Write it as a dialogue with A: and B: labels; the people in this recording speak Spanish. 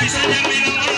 A: Ay, se.